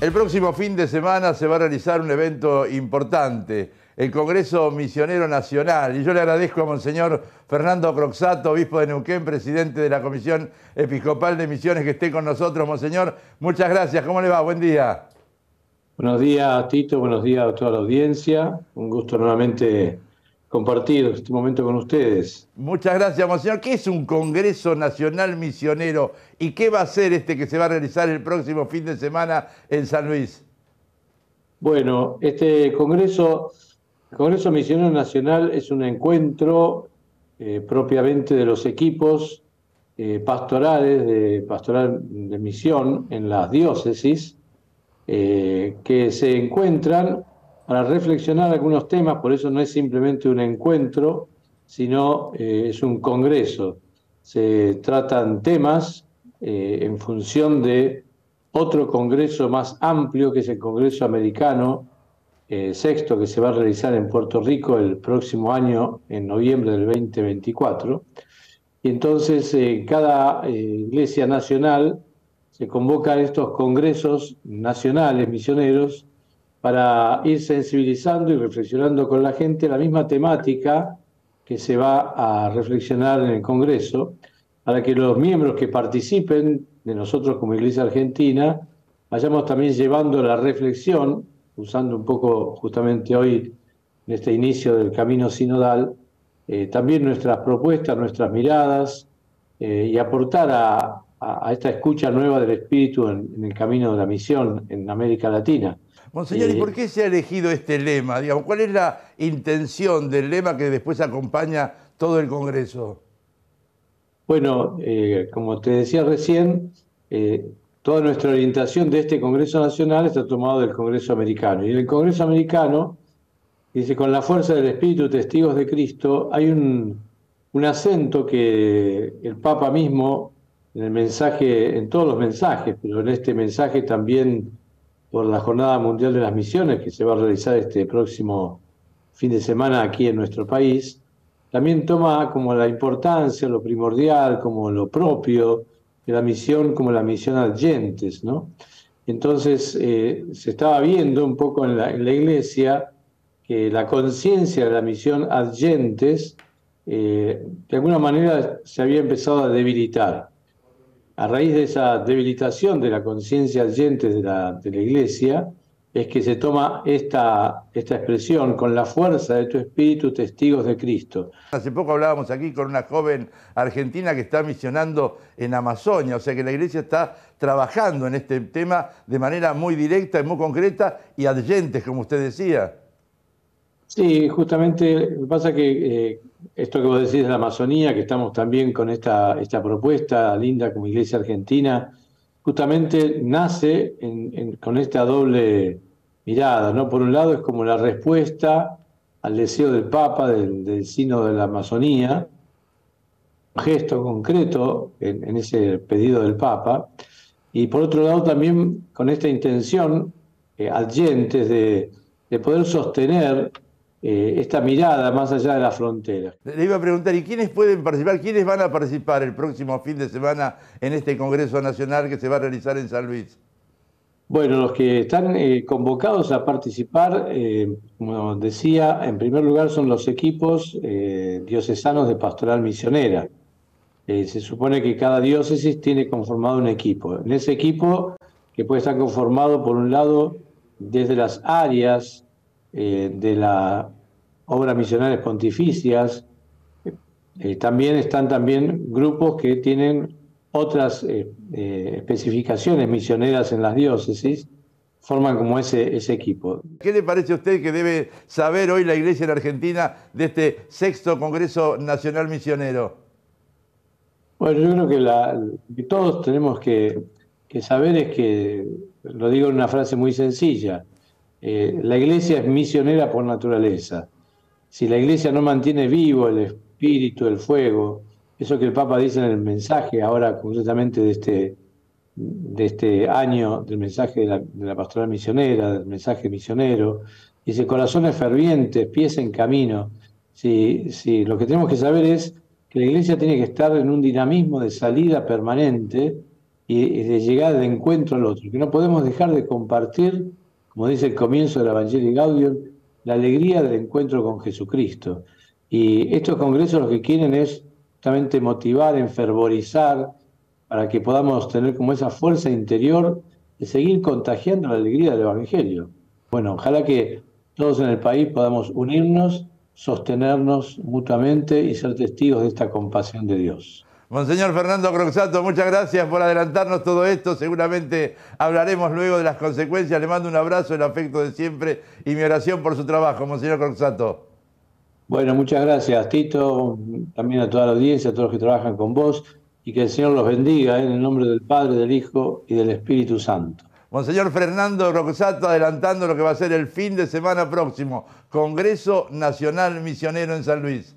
El próximo fin de semana se va a realizar un evento importante, el Congreso Misionero Nacional. Y yo le agradezco a Monseñor Fernando Croxato, obispo de Neuquén, presidente de la Comisión Episcopal de Misiones, que esté con nosotros. Monseñor, muchas gracias. ¿Cómo le va? Buen día. Buenos días, Tito. Buenos días a toda la audiencia. Un gusto nuevamente compartir este momento con ustedes. Muchas gracias, Monseñor. ¿Qué es un Congreso Nacional Misionero y qué va a ser este que se va a realizar el próximo fin de semana en San Luis? Bueno, este Congreso, Congreso Misionero Nacional es un encuentro eh, propiamente de los equipos eh, pastorales de pastoral de misión en las diócesis eh, que se encuentran para reflexionar algunos temas, por eso no es simplemente un encuentro, sino eh, es un congreso. Se tratan temas eh, en función de otro congreso más amplio, que es el Congreso Americano eh, Sexto, que se va a realizar en Puerto Rico el próximo año, en noviembre del 2024. Y entonces en cada iglesia nacional se convocan estos congresos nacionales misioneros para ir sensibilizando y reflexionando con la gente la misma temática que se va a reflexionar en el Congreso, para que los miembros que participen de nosotros como Iglesia Argentina vayamos también llevando la reflexión, usando un poco justamente hoy en este inicio del camino sinodal, eh, también nuestras propuestas, nuestras miradas eh, y aportar a, esta escucha nueva del Espíritu en el camino de la misión en América Latina. Monseñor, ¿y por qué se ha elegido este lema? Digamos, ¿Cuál es la intención del lema que después acompaña todo el Congreso? Bueno, eh, como te decía recién, eh, toda nuestra orientación de este Congreso Nacional está tomado del Congreso Americano. Y en el Congreso Americano, dice, con la fuerza del Espíritu, testigos de Cristo, hay un, un acento que el Papa mismo, en el mensaje, en todos los mensajes, pero en este mensaje también por la Jornada Mundial de las Misiones que se va a realizar este próximo fin de semana aquí en nuestro país, también toma como la importancia, lo primordial, como lo propio de la misión, como la misión adyentes, ¿no? Entonces eh, se estaba viendo un poco en la, iglesia que la conciencia de la misión adyentes eh, de alguna manera se había empezado a debilitar a raíz de esa debilitación de la conciencia oyente de la, de la Iglesia, es que se toma esta, esta expresión con la fuerza de tu espíritu, testigos de Cristo. Hace poco hablábamos aquí con una joven argentina que está misionando en Amazonia, o sea que la iglesia está trabajando en este tema de manera muy directa y muy concreta y adyentes, como usted decía. Sí, justamente, pasa que eh, esto que vos decís de la Amazonía, que estamos también con esta, esta propuesta linda como Iglesia Argentina, justamente nace con esta doble mirada, ¿no? Por un lado es como la respuesta al deseo del Papa, del, del Sino de la Amazonía, gesto concreto en, ese pedido del Papa, y por otro lado también con esta intención eh, de, de poder sostener eh, esta mirada más allá de la frontera. Le iba a preguntar, ¿y quiénes pueden participar? ¿Quiénes van a participar el próximo fin de semana en este Congreso Nacional que se va a realizar en San Luis? Bueno, los que están eh, convocados a participar, eh, como decía, en primer lugar son los equipos diocesanos de pastoral misionera. se supone que cada diócesis tiene conformado un equipo. En ese equipo, que puede estar conformado por un lado desde las áreas eh, de la obra misionales pontificias. Eh, también están también grupos que tienen otras eh, especificaciones misioneras en las diócesis, forman como ese, ese equipo. ¿Qué le parece a usted que debe saber hoy la Iglesia en Argentina de este sexto Congreso Nacional Misionero? Bueno, yo creo que, la, todos tenemos que, que saber es que, lo digo en una frase muy sencilla, eh, la iglesia es misionera por naturaleza. Si la iglesia no mantiene vivo el espíritu, el fuego, eso que el Papa dice en el mensaje, ahora concretamente de este, de este año, del mensaje de la, pastoral misionera, del mensaje misionero, dice corazones fervientes, pies en camino. Si, si lo que tenemos que saber es que la iglesia tiene que estar en un dinamismo de salida permanente y de llegar de encuentro al otro, que no podemos dejar de compartir, como dice el comienzo del Evangelio Gaudium, la alegría del encuentro con Jesucristo. Y estos congresos lo que quieren es justamente motivar, enfervorizar, para que podamos tener como esa fuerza interior de seguir contagiando la alegría del Evangelio. Bueno, ojalá que todos en el país podamos unirnos, sostenernos mutuamente y ser testigos de esta compasión de Dios. Monseñor Fernando Croxato, muchas gracias por adelantarnos todo esto. Seguramente hablaremos luego de las consecuencias. Le mando un abrazo, el afecto de siempre y mi oración por su trabajo, Monseñor Croxato. Bueno, muchas gracias, Tito, también a toda la audiencia, a todos los que trabajan con vos, y que el Señor los bendiga en el nombre del Padre, del Hijo y del Espíritu Santo. Monseñor Fernando Croxato adelantando lo que va a ser el fin de semana próximo, Congreso Nacional Misionero en San Luis.